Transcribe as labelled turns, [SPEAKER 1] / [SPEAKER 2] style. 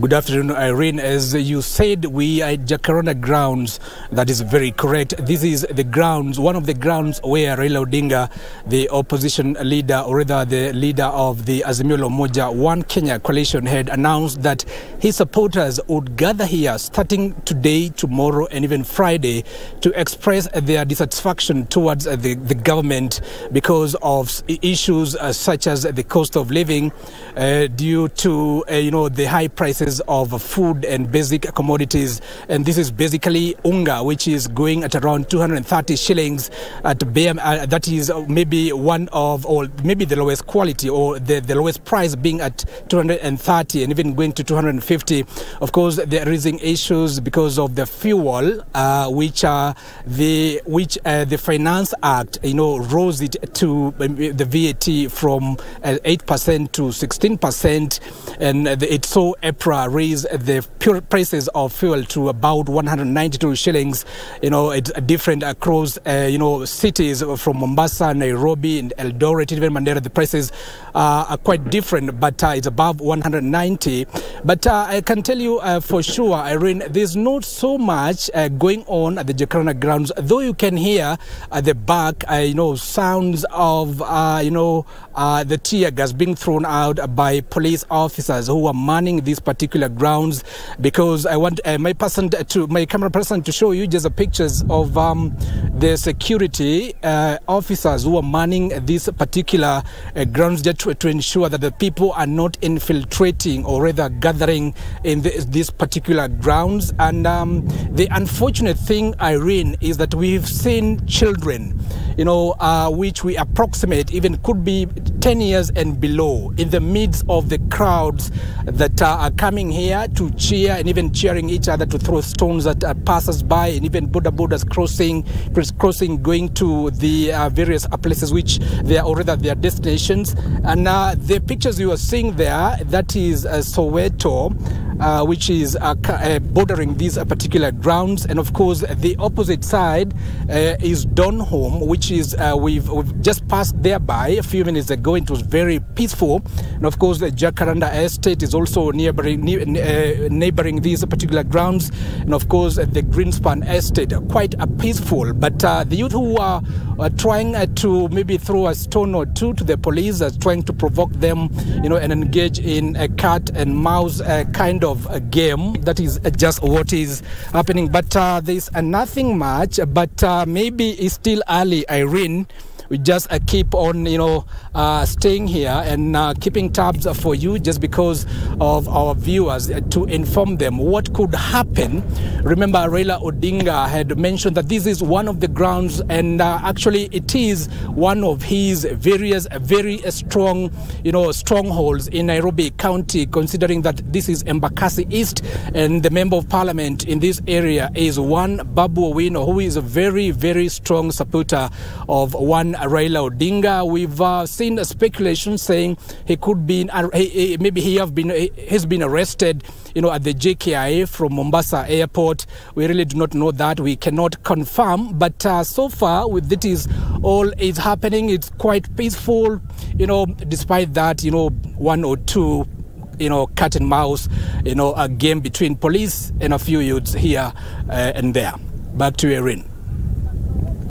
[SPEAKER 1] Good afternoon, Irene. As you said, we are at Jacaranda grounds. That is very correct. This is the grounds, one of the grounds where Raila Odinga, the opposition leader, or rather the leader of the Azimio la Umoja One Kenya coalition, had announced that his supporters would gather here starting today, tomorrow, and even Friday to express their dissatisfaction towards the, the government because of issues uh, such as the cost of living uh, due to, uh, you know, the high prices of food and basic commodities. And this is basically unga, which is going at around 230 shillings at BM. Uh, that is maybe one of, or maybe the lowest quality, or the, the lowest price being at 230 and even going to 250. Of course, they're raising issues because of the fuel, uh, which uh, the which uh, the Finance Act, you know, rose it to the VAT from 8% to 16%, and it saw EPRA raise the pure prices of fuel to about 192 shillings. You know, it's different across, uh, you know, cities from Mombasa, Nairobi, and Eldoret, even Mandera. The prices uh, are quite different, but uh, it's above 190. But uh, I can tell you uh, for sure, Irene, there's not so much uh, going on at the Jacaranda grounds, though you can hear at the back, you know, sounds of, you know, the tear gas being thrown out by police officers who are manning these particular grounds because I want uh, my person to my camera person to show you just the pictures of um, the security uh, officers who are manning these particular uh, grounds just to, to, ensure that the people are not infiltrating or rather gathering in the, these particular grounds. And um, the unfortunate thing, Irene, is that we've seen children you know, uh, which we approximate even could be 10 years and below in the midst of the crowds that uh, are coming here to cheer and even cheering each other to throw stones at uh, passers-by and even border borders crossing, crossing, going to the uh, various places which they are already at their destinations. And uh, the pictures you are seeing there, that is uh, Soweto, uh, which is uh, uh, bordering these uh, particular grounds. And of course, the opposite side uh, is Donholm, which is uh, we've, we've, just passed there by a few minutes ago. It was very peaceful. And of course, the Jacaranda Estate is also neighboring, neighboring these particular grounds. And of course, the Greenspan Estate, quite a peaceful. But the youth who are trying to maybe throw a stone or two to the police, are trying to provoke them, you know, and engage in a cat and mouse kind of a game. That is just what is happening. But uh, there's nothing much, but uh, maybe it's still early, Irene we just uh, keep on, you know, uh, staying here and uh, keeping tabs for you just because of our viewers to inform them what could happen. Remember, Raila Odinga had mentioned that this is one of the grounds, and actually, it is one of his various very strong, you know, strongholds in Nairobi County, considering that this is Embakasi East, and the member of parliament in this area is one Babu Owino, who is a very, very strong supporter of one Raila Odinga. We've uh, seen speculation saying he could be, uh, he, maybe he have been, he has been arrested, you know, at the JKIA from Mombasa Airport. We really do not know that. We cannot confirm, but uh, so far, with it is all is happening. It's quite peaceful, you know. Despite that, you know, one or two you know, cat and mouse, you know, a game between police and a few youths here uh, and there. Back to Erin.